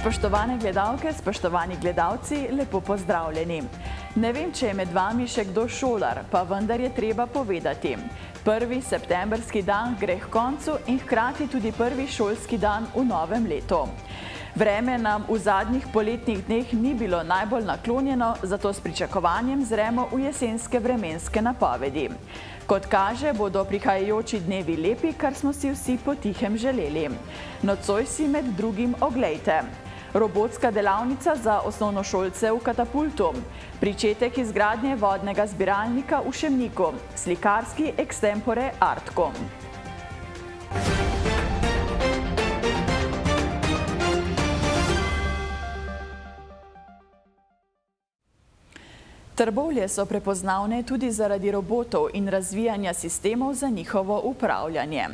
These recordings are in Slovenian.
Spoštovane gledalke, spoštovani gledalci, lepo pozdravljeni. Ne vem, če je med vami še kdo šolar, pa vendar je treba povedati. Prvi septembrski dan gre k koncu in hkrati tudi prvi šolski dan v novem letu. Vreme nam v zadnjih poletnih dneh ni bilo najbolj naklonjeno, zato s pričakovanjem zremo v jesenske vremenske napovedi. Kot kaže, bodo prihajajoči dnevi lepi, kar smo si vsi potihem želeli. Nocoj si med drugim oglejte. Robotska delavnica za osnovnošolce v katapultu, pričetek izgradnje vodnega zbiralnika v Šemniku, slikarski extempore Artcom. Trbovlje so prepoznavne tudi zaradi robotov in razvijanja sistemov za njihovo upravljanje.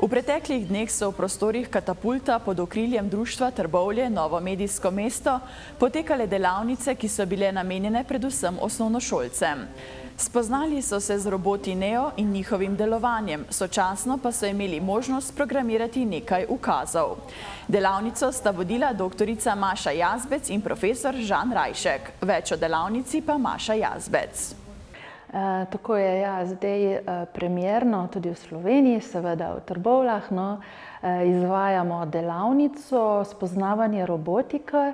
V preteklih dneh so v prostorih katapulta pod okriljem društva Trbovlje Novo medijsko mesto potekale delavnice, ki so bile namenjene predvsem osnovnošolcem. Spoznali so se z roboti Neo in njihovim delovanjem, sočasno pa so imeli možnost programirati nekaj ukazov. Delavnico sta vodila doktorica Maša Jazbec in profesor Žan Rajšek. Več o delavnici pa Maša Jazbec. E, tako je ja, zdaj e, premjerno tudi v Sloveniji, seveda v Trbovlah, no, e, izvajamo delavnico spoznavanje robotike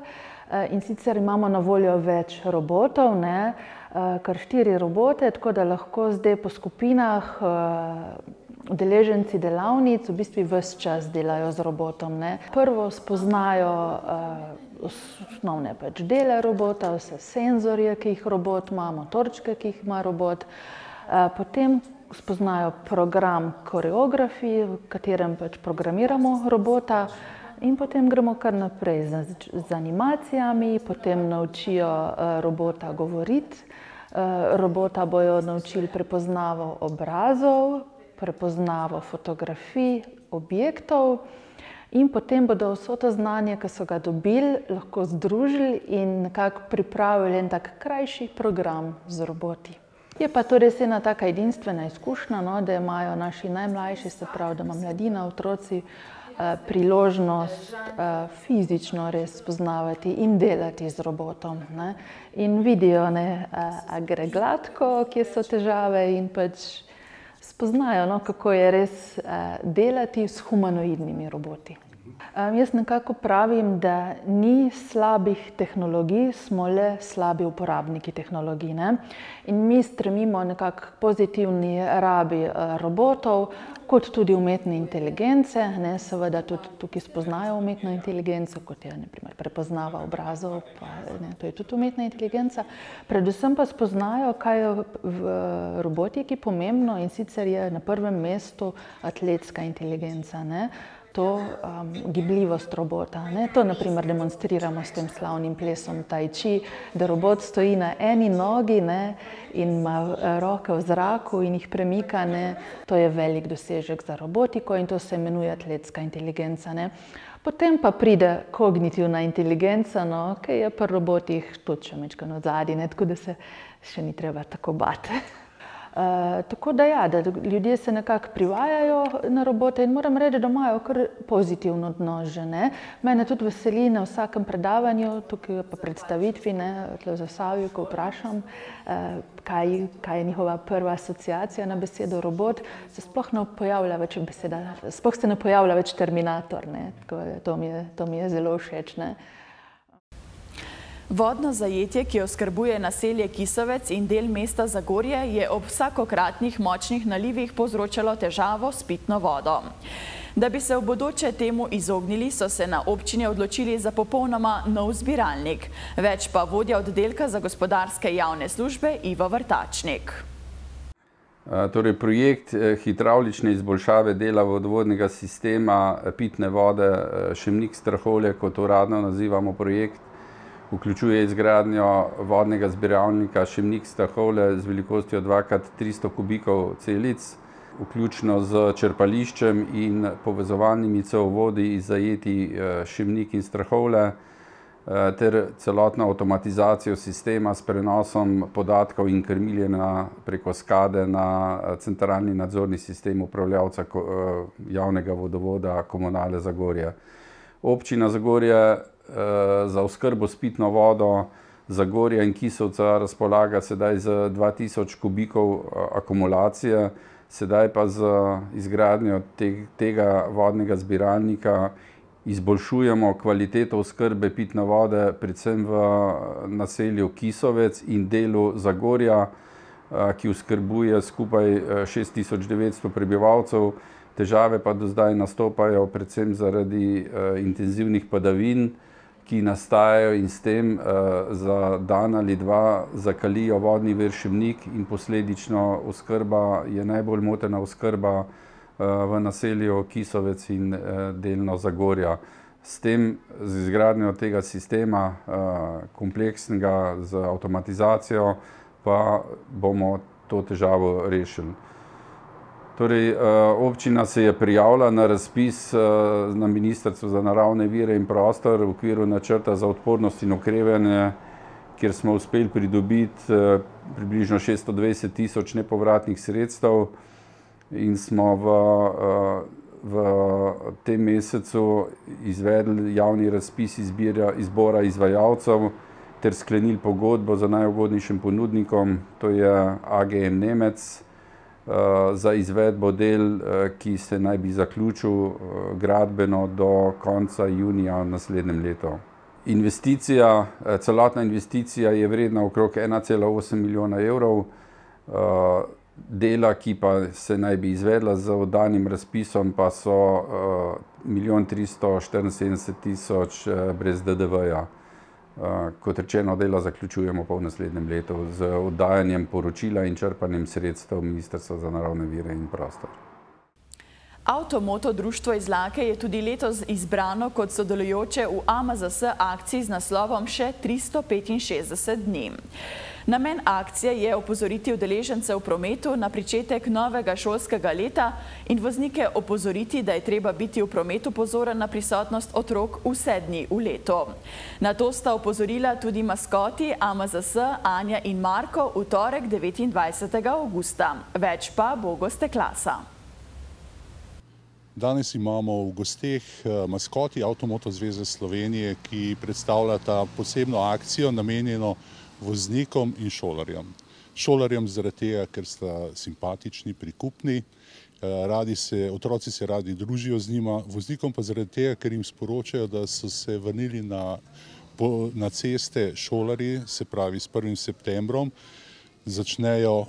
in sicer imamo na voljo več robotov, ne, kar štiri robote, tako da lahko zdaj po skupinah udeleženci delavnic v bistvu vse čas delajo z robotom. Ne. Prvo spoznajo osnovne pač dele robota, vse senzorje, ki jih robot ima, motorčke, ki jih ima robot. Potem spoznajo program koreografiji, v katerem pač programiramo robota. In potem gremo kar naprej z, z animacijami, potem naučijo robota govoriti, Eh, robota bojo naučili prepoznavo obrazov, prepoznavo fotografij, objektov in potem bodo vso to znanje, ki so ga dobili, lahko združili in nekako pripravili en tak krajši program z roboti. Je pa to res ena taka edinstvena izkušnja, no, da imajo naši najmlajši, se pravi, da ima mladina, otroci, Eh, priložnost eh, fizično res spoznavati in delati z robotom. Ne? In vidijo, da gre gladko, kje so težave, in pač spoznajo, no, kako je res eh, delati s humanoidnimi roboti. Um, jaz nekako pravim, da ni slabih tehnologij, smo le slabi uporabniki tehnologij. Ne? In mi stremimo nekako k pozitivni rabi uh, robotov, kot tudi umetne inteligence. Ne? Seveda tudi tukaj spoznajo umetno inteligenco, kot je naprimer, prepoznava obrazov, pa, ne, to je tudi umetna inteligenca. Predvsem pa spoznajo, kaj je v robotiki pomembno in sicer je na prvem mestu atletska inteligenca. Ne? To um, gibljivost robota. Ne? To naprimer demonstriramo s tem slavnim plesom Tai Chi, da robot stoji na eni nogi ne? in ima eh, roke v zraku in jih premika. Ne? To je velik dosežek za robotiko in to se imenuje atletska inteligenca. Ne? Potem pa pride kognitivna inteligenca, no, ki je pri robotih tudi še od zadnje, tako da se še ni treba tako bati. Eh, tako da, ja, da ljudje se nekako privajajo na robote in moram reči, da imajo kar pozitivno dno že. Ne. Mene tudi veseli na vsakem predavanju, tukaj pa predstavitvi, ne, za Savijo, ko vprašam, uh, kaj, kaj je njihova prva asociacija na besedo robot, se sploh ne pojavlja več beseda, sploh se ne pojavlja več terminator. Ne. Tako, to, mi je, to mi je zelo všeč. Ne. Vodno zajetje, ki oskrbuje naselje Kisovec in del mesta Zagorje, je ob vsakokratnih močnih nalivih povzročalo težavo s pitno vodo. Da bi se v bodoče temu izognili, so se na občini odločili za popolnoma nov zbiralnik. Več pa vodja oddelka za gospodarske javne službe Ivo Vrtačnik. Torej, projekt eh, hidravlične izboljšave dela vodovodnega sistema eh, pitne vode eh, Šemnik Straholje, kot uradno nazivamo projekt, vključuje izgradnjo vodnega zbiralnika Šemnik Stahovle z velikostjo 2x300 kubikov celic, vključno z črpališčem in povezovalnimi cevovodi iz zajeti eh, Šemnik in Strahovle, eh, ter celotno avtomatizacijo sistema s prenosom podatkov in krmiljenja preko skade na eh, centralni nadzorni sistem upravljavca javnega vodovoda Komunale Zagorje. Občina Zagorje za oskrbo s pitno vodo Zagorja in Kisovca razpolaga sedaj z 2000 kubikov akumulacije, sedaj pa z izgradnjo tega vodnega zbiralnika izboljšujemo kvaliteto oskrbe pitne vode, predvsem v naselju Kisovec in delu Zagorja, ki oskrbuje skupaj šest tisoč devetsto prebivalcev. Težave pa do zdaj nastopajo predvsem zaradi intenzivnih padavin, ki nastajajo in s tem za dan ali dva zakalijo vodni vir Šibnik in posledično oskrba je najbolj motena oskrba v naselju Kisovec in delno Zagorja. S tem, z izgradnjo tega sistema kompleksnega z avtomatizacijo, pa bomo to težavo rešili. Torej občina se je prijavila na razpis na Ministrstvu za naravne vire in prostor v okviru načrta za odpornost in okrevanje, kjer smo uspeli pridobiti približno šeststo dvajset tisoč nepovratnih sredstev. In smo v v tem mesecu izvedli javni razpis izbora izvajalcev ter sklenili pogodbo z najugodnejšim ponudnikom, to je AGM Nemec, za izvedbo del, ki se naj bi zaključil gradbeno do konca junija naslednjem letu. Investicija, celotna investicija je vredna okrog ena cela osem milijona evrov, dela, ki pa se naj bi izvedla z oddanim razpisom, pa so milijon tristo štiriinsedemdeset tisoč brez DDV-ja. Kot rečeno, dela zaključujemo pa v naslednjem letu z oddajanjem poročila in črpanjem sredstev Ministrstva za naravne vire in prostor. Avto-moto društvo Izlake je tudi letos izbrano kot sodelujoče v AMZS akciji z naslovom Še tristo petinšestdeset dni. Namen akcije je opozoriti udeležence v prometu na pričetek novega šolskega leta in voznike opozoriti, da je treba biti v prometu pozoren na prisotnost otrok vse dni v letu. Na to sta opozorila tudi maskoti AMZS Anja in Marko v torek, devetindvajsetega avgusta. Več pa Bogoste Klasa. Danes imamo v gosteh maskoti Avto-moto zveze Slovenije, ki predstavljata posebno akcijo, namenjeno voznikom in šolarjem. Šolarjem zaradi tega, ker sta simpatični, prikupni, radi se, otroci se radi družijo z njima, voznikom pa zaradi tega, ker jim sporočajo, da so se vrnili na na ceste šolarji, se pravi s prvim septembrom, začnejo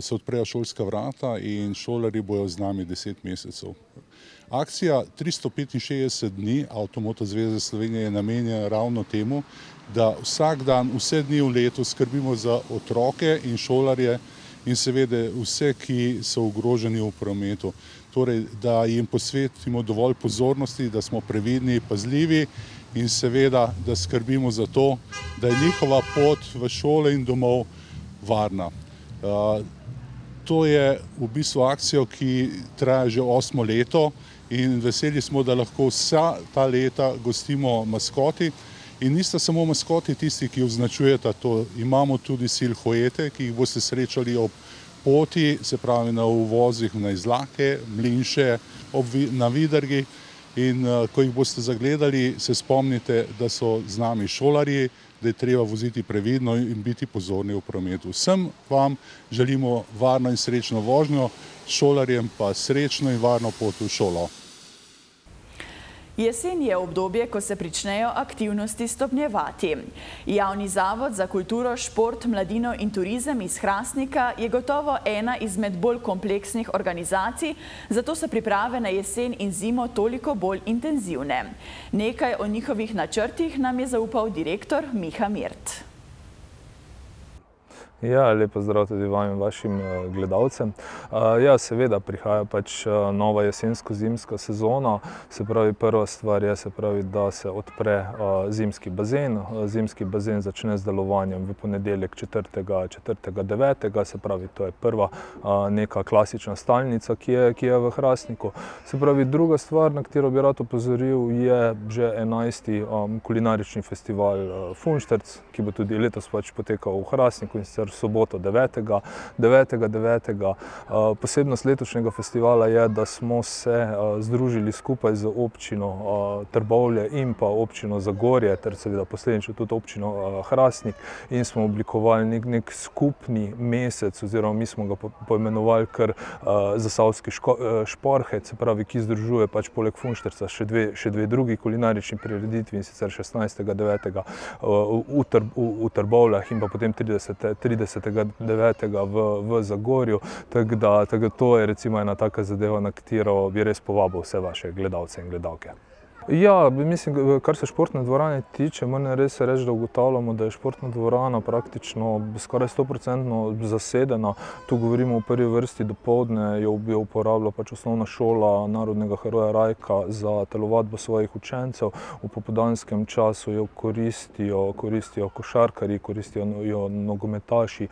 se odprejo šolska vrata in šolarji bojo z nami deset mesecev. Akcija tristo petinšestdeset dni Avto-moto zveze Slovenije je namenjena ravno temu, da vsak dan, vse dni v letu skrbimo za otroke in šolarje in seveda vse, ki so ogroženi v prometu. Torej, da jim posvetimo dovolj pozornosti, da smo previdni, pazljivi in seveda, da skrbimo za to, da je njihova pot v šole in domov varna. To je v bistvu akcija, ki traja že osmo leto in veseli smo, da lahko vsa ta leta gostimo maskoti. In nista samo maskoti tisti, ki označujeta to, imamo tudi silhuete, ki jih boste srečali ob poti, se pravi na uvozih na Izlake, Mlinše, na Vidrgi. In ko jih boste zagledali, se spomnite, da so z nami šolarji, da je treba voziti previdno in biti pozorni v prometu. Vsem vam želimo varno in srečno vožnjo, šolarjem pa srečno in varno pot v šolo. Jesen je obdobje, ko se pričnejo aktivnosti stopnjevati. Javni zavod za kulturo, šport, mladino in turizem iz Hrastnika je gotovo ena izmed bolj kompleksnih organizacij, zato so priprave na jesen in zimo toliko bolj intenzivne. Nekaj o njihovih načrtih nam je zaupal direktor Miha Mirt. Ja, lep pozdrav tudi vam in vašim gledalcem. Ja, seveda prihaja pač nova jesensko-zimska sezona, se pravi, prva stvar je, se pravi, da se odpre zimski bazen. Zimski bazen začne z delovanjem v ponedeljek, četrtega, četrtega devetega, se pravi, to je prva neka klasična stalnica, ki je, ki je v Hrastniku. Se pravi, druga stvar, na katero bi rad opozoril, je že enajsti kulinarični festival Funštrc, ki bo tudi letos pač potekal v Hrastniku, in sicer sicer soboto 9. 9. 9. Posebnost letošnjega festivala je, da smo se združili skupaj z občino Trbovlje in pa občino Zagorje, ter seveda posledično tudi občino Hrastnik in smo oblikovali nek, nek skupni mesec oziroma mi smo ga poimenovali kar Zasavski šporhet, se pravi, ki združuje pač poleg Funšterca še dve, še dve drugi kulinarični prireditvi in sicer 16. 9. v, Tr, v, v Trbovljah in pa potem 30. 30. 9. v, v Zagorju. Tako da, tak da to je recimo ena taka zadeva, na katero bi res povabil vse vaše gledalce in gledalke. Ja, mislim, kar se športne dvorane tiče, moram res reči, da ugotavljamo, da je športna dvorana praktično skoraj 100% zasedena. Tu govorimo v prvi vrsti do povdne, jo bi uporabila pač osnovna šola narodnega heroja Rajka za telovadbo svojih učencev. V popodanskem času jo koristijo, koristijo košarkari, koristijo jo nogometaši,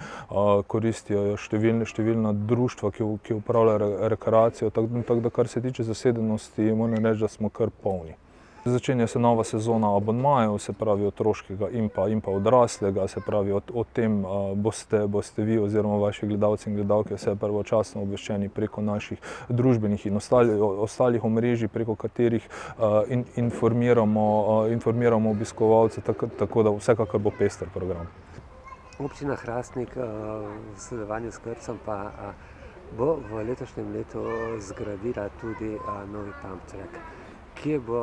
koristijo jo številne, številna društva, ki, ki upravljajo rekreacijo. Tako tak, da kar se tiče zasedenosti, moram reči, da smo kar polni. Začenja se nova sezona abonmajev, se pravi otroškega in pa, in pa odraslega, se pravi o, o tem boste, boste vi oziroma vaši gledalci in gledalke vse prvočasno obveščeni preko naših družbenih in ostali, ostalih omrežij, preko katerih in, informiramo, informiramo obiskovalce, tako, tako da vsekakor bo pester program. Občina Hrastnik v sodelovanju s Krcem pa bo v letošnjem letu zgradila tudi novi pump track kje bo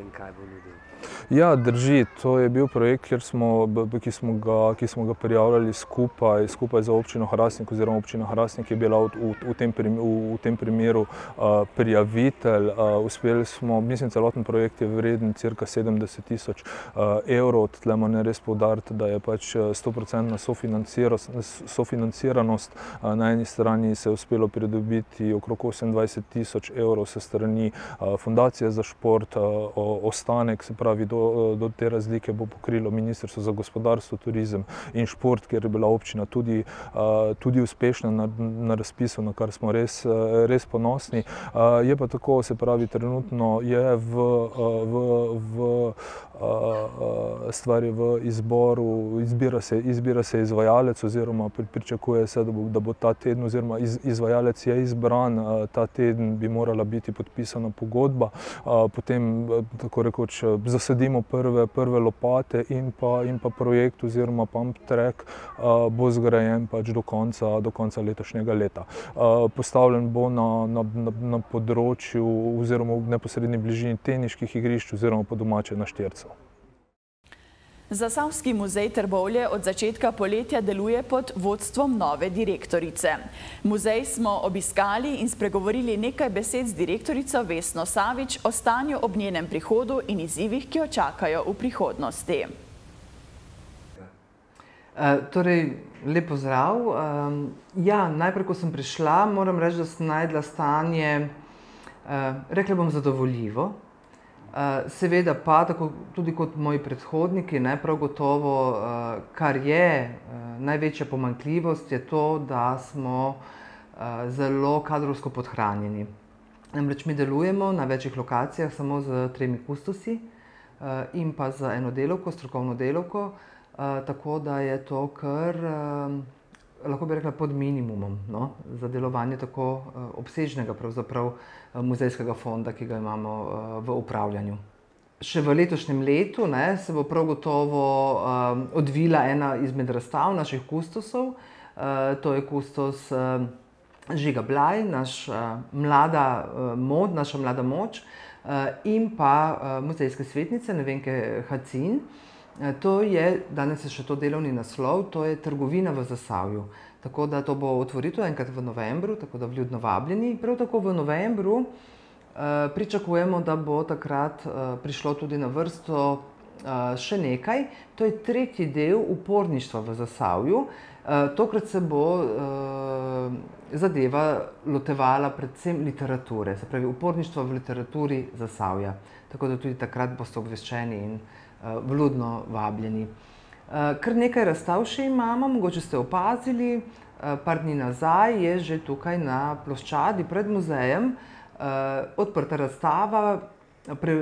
in kaj bo nudil. Ja, drži. To je bil projekt, smo, ki, smo ga, ki smo ga prijavljali skupaj, skupaj za občino Hrastnik, oziroma občina Hrastnik je bila v, v, v, tem, prim, v, v tem primeru uh, prijavitelj. Uh, uspeli smo, mislim, celoten projekt je vreden cirka 70 tisoč uh, evrov. Tle moram res povdariti, da je pač 100% sofinanciranost. Uh, na eni strani se je uspelo pridobiti okrog 28 tisoč evrov se strani uh, Fundacije za šport, uh, ostanek, se pravi, pravi, do, do te razlike bo pokrilo Ministrstvo za gospodarstvo, turizem in šport, ker je bila občina tudi, tudi uspešna na, na razpisu, na kar smo res, res ponosni. Je pa tako, se pravi, trenutno je v, v, v stvari v izboru, izbira se, izbira se izvajalec oziroma pričakuje se, da bo, da bo ta teden oziroma iz, izvajalec je izbran, ta teden bi morala biti podpisana pogodba, potem tako rekoč za zasadimo prve, prve lopate in pa, in pa projekt oziroma pump track bo zgrajen pač do konca, do konca letošnjega leta. Postavljen bo na, na, na, na področju oziroma v neposrednji bližini teniških igrišč oziroma po domače na štircev. Zasavski muzej Trbovlje od začetka poletja deluje pod vodstvom nove direktorice. Muzej smo obiskali in spregovorili nekaj besed z direktorico Vesno Savič o stanju ob njenem prihodu in izzivih, ki jo čakajo v prihodnosti. E, torej, lepo zdrav. Ja, najprej, ko sem prišla, moram reči, da sem najdla stanje, e, rekla bom, zadovoljivo. Eh, seveda pa, tako tudi kot moji predhodniki, ne prav gotovo, eh, kar je eh, največja pomankljivost, je to, da smo zelo kadrovsko podhranjeni. Namreč mi delujemo na večjih lokacijah samo z tremi kustosi in pa z eno delovko, strokovno delovko, tako da je to kar, lahko bi rekla, pod minimumom no, za delovanje tako obsežnega pravzaprav muzejskega fonda, ki ga imamo uh, v upravljanju. Še v letošnjem letu ne, se bo prav gotovo um, odvila ena izmed razstav naših kustosov. Uh, to je kustos uh, Žiga Blaj, naš, uh, mlada, uh, mod, naša mlada moč uh, in pa uh, muzejske svetnice Nevenke Hacin. Uh, to je, danes je še to delovni naslov, to je trgovina v Zasavju. Tako da to bo otvoritev enkrat v novembru, tako da vljudno vabljeni. Prav tako v novembru uh, pričakujemo, da bo takrat uh, prišlo tudi na vrsto še nekaj. To je tretji del uporništva v Zasavju. Tokrat se bo zadeva lotevala predvsem literature, se pravi uporništva v literaturi Zasavja. Tako da tudi takrat boste obveščeni in uh, vljudno vabljeni. Eh, kar nekaj razstav še imamo, mogoče ste opazili, eh, par dni nazaj je že tukaj na ploščadi pred muzejem eh, odprta razstava pre,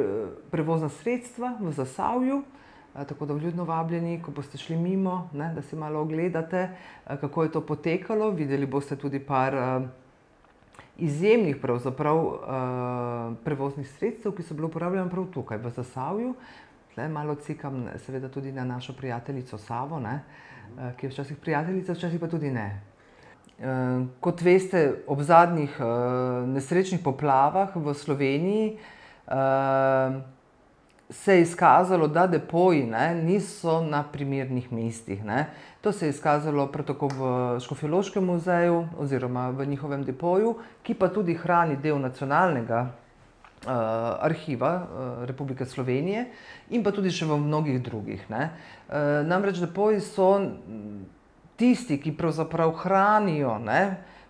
prevozna sredstva v Zasavju. tako da vljudno vabljeni, ko boste šli mimo, ne, da si malo ogledate, kako je to potekalo. Videli boste tudi par izjemnih prevoznih sredstev, ki so bile uporabljene prav tukaj v Zasavju. Tle malo cikam seveda tudi na našo prijateljico Savo, ne, ki je včasih prijateljica, včasih pa tudi ne. Kot veste, ob zadnjih nesrečnih poplavah v Sloveniji se je izkazalo, da depoji, ne, niso na primernih mestih, ne. To se je izkazalo prav tako v Škofjeloškem muzeju oziroma v njihovem depoju, ki pa tudi hrani del nacionalnega arhiva Republike Slovenije in pa tudi še v mnogih drugih, ne. Namreč depoji so tisti, ki pravzaprav hranijo, ne,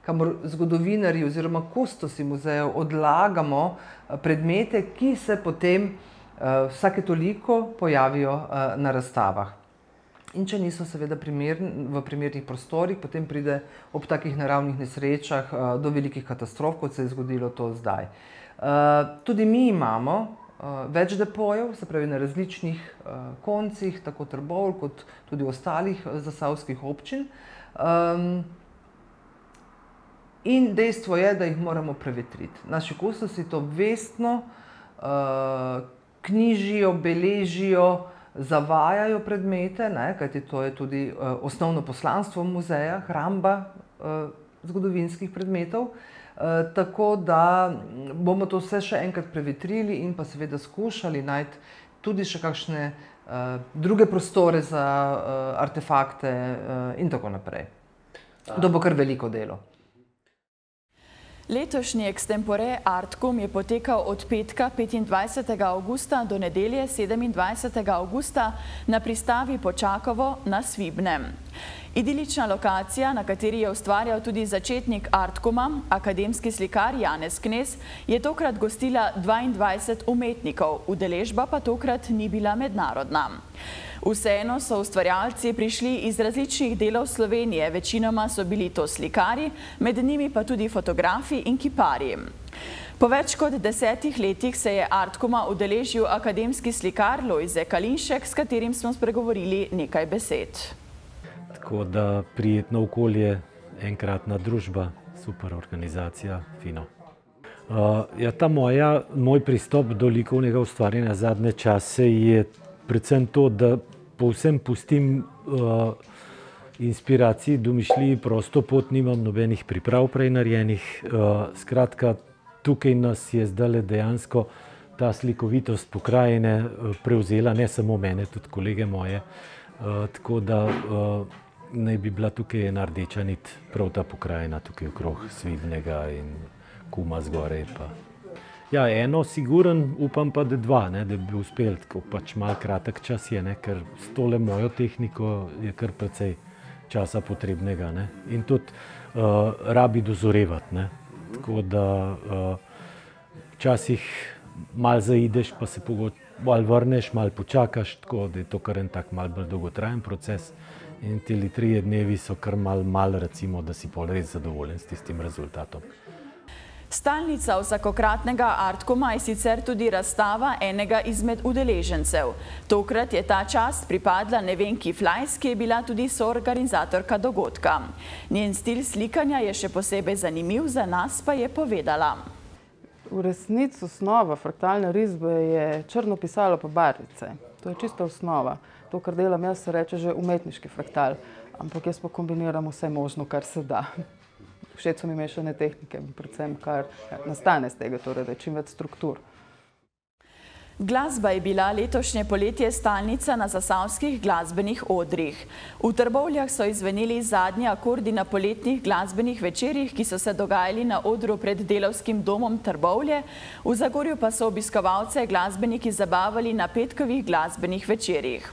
kamor zgodovinarji oziroma kustosi muzejev odlagamo predmete, ki se potem vsake toliko pojavijo na razstavah. In če niso seveda v primernih prostorih, potem pride ob takih naravnih nesrečah do velikih katastrof, kot se je zgodilo to zdaj. Tudi mi imamo več depojev, se pravi na različnih koncih, tako Trbovlj kot tudi ostalih zasavskih občin. In dejstvo je, da jih moramo prevetriti. Naši kustosi to vestno knjižijo, beležijo, zavajajo predmete, ne, kajti to je tudi osnovno poslanstvo muzeja, hramba zgodovinskih predmetov. Tako da bomo to vse še enkrat prevetrili in pa seveda skušali najti tudi še kakšne druge prostore za artefakte in tako naprej. To bo kar veliko delo. Letošnji Extempore Artcum je potekal od petka, petindvajsetega avgusta do nedelje, sedemindvajsetega avgusta na pristavi Počakovo na Svibnem. Idilična lokacija, na kateri je ustvarjal tudi začetnik Artcuma, akademski slikar Janez Knez, je tokrat gostila dvaindvajset umetnikov, udeležba pa tokrat ni bila mednarodna. Vseeno so ustvarjalci prišli iz različnih delov Slovenije, večinoma so bili to slikarji, med njimi pa tudi fotografi in kiparji. Po več kot desetih letih se je Artcuma udeležil akademski slikar Lojze Kalinšek, s katerim smo spregovorili nekaj besed. Tako da prijetno okolje, enkratna družba, super organizacija, fino. ja, ta moja, moj pristop do likovnega ustvarjanja zadnje čase je predvsem to, da povsem pustim inspiraciji, domišljiji prosto pot, nimam nobenih priprav prej narejenih, skratka, tukaj nas je zdajle dejansko ta slikovitost pokrajine prevzela, ne samo mene, tudi kolege moje. tako da naj bi bila tukaj ena rdeča nit prav ta pokrajina tukaj okrog Svibnega in Kuma zgoraj pa. Ja, eno sigurno, upam pa, da dva, ne, da bi uspelo, tako pač malo kratek čas je, ne, ker s tole mojo tehniko je kar precej časa potrebnega, ne. In tudi rabi dozorevati, ne. Tako da včasih malo zaideš pa se malo vrneš, malo počakaš, tako da je to kar en tak malo bolj dolgotrajen proces. In tile trije dnevi so kar malo malo recimo, da si pol res zadovoljen s tistim rezultatom. Stalnica vsakokratnega Artcuma je sicer tudi razstava enega izmed udeležencev. Tokrat je ta čast pripadla Nevenki Flajs, ki je bila tudi soorganizatorka dogodka. Njen stil slikanja je še posebej zanimiv, za nas pa je povedala. V resnici osnova fraktalne risbe je črno pisalo pa barvice. To je čista osnova. To, kar delam jaz, se reče že umetniški fraktal. Ampak jaz pa kombiniram vse možno, kar se da. Všeč so mi mešane tehnike, predvsem kar nastane iz tega, torej da je čim več struktur. Glasba je bila letošnje poletje stalnica na zasavskih glasbenih odrih. V Trbovljah so izzveneli zadnji akordi na poletnih glasbenih večerih, ki so se dogajali na odru pred Delavskim domom Trbovlje, v Zagorju pa so obiskovalce glasbeniki zabavali na petkovih glasbenih večerih.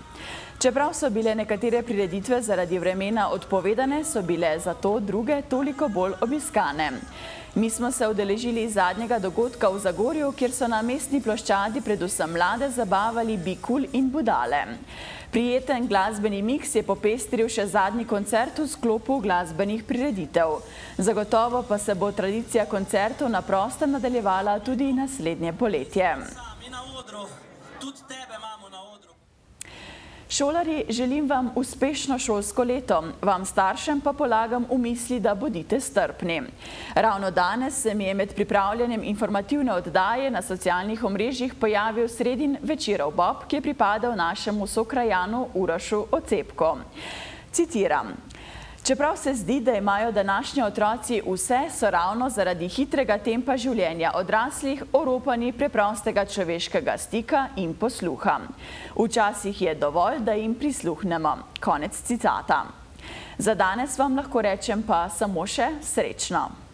Čeprav so bile nekatere prireditve zaradi vremena odpovedane, so bile zato druge toliko bolj obiskane. Mi smo se udeležili zadnjega dogodka v Zagorju, kjer so na mestni ploščadi predvsem mlade zabavali Bikul in Budale. Prijeten glasbeni miks je popestril še zadnji koncert v sklopu glasbenih prireditev. Zagotovo pa se bo tradicija koncertov na prostem nadaljevala tudi naslednje poletje. Šolari, želim vam uspešno šolsko leto, vam staršem pa polagam v misli, da bodite strpni. Ravno danes se mi je med pripravljanjem informativne oddaje na socialnih omrežjih pojavil sredin večerov Bob, ki je pripadal našemu sokrajanu Urašu Ocepko. Citiram. Čeprav se zdi, da imajo današnji otroci vse, so ravno zaradi hitrega tempa življenja odraslih oropani preprostega človeškega stika in posluha. Včasih je dovolj, da jim prisluhnemo. Konec citata. Za danes vam lahko rečem pa samo še srečno.